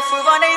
fuvaனை